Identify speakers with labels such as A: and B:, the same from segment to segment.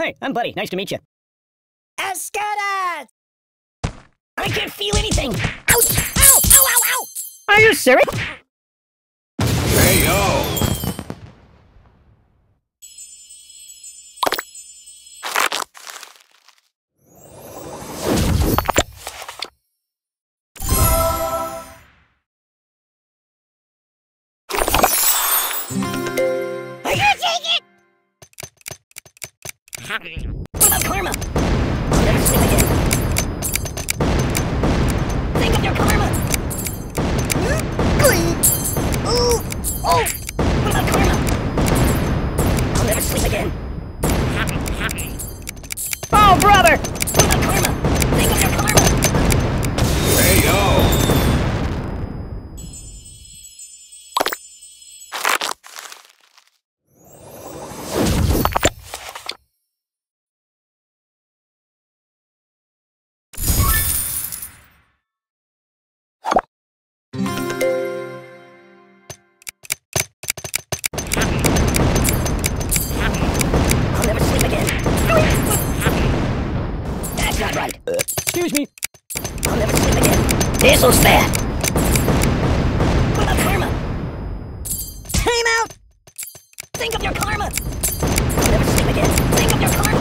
A: Hey, I'm Buddy. Nice to meet you.
B: Escada!
A: I can't feel anything.
B: Ouch! Ow! Ow! Ow! Ow!
A: Are you serious? What about karma? Never sleep again. Think of your karma.
B: Ooh! Oh!
A: What about karma? I'll never sleep again. Oh, brother! Excuse me. I'll never sleep again. This looks bad. What about karma?
B: Time out!
A: Think of your karma. I'll never sleep again. Think of your karma.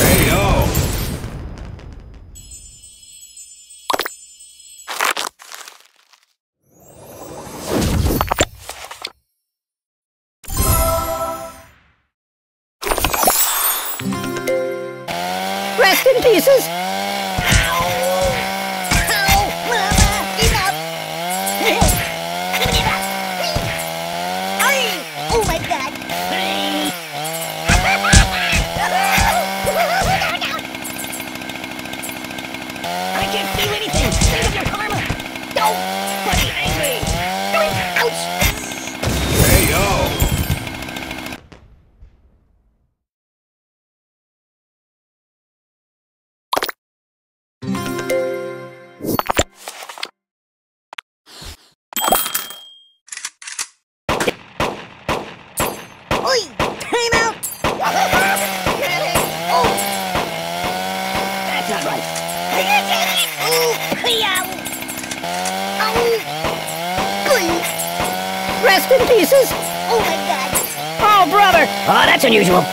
C: Hey, yo!
A: Rest in pieces. Rest in pieces.
B: Oh my god!
A: Oh, brother. Oh, that's unusual.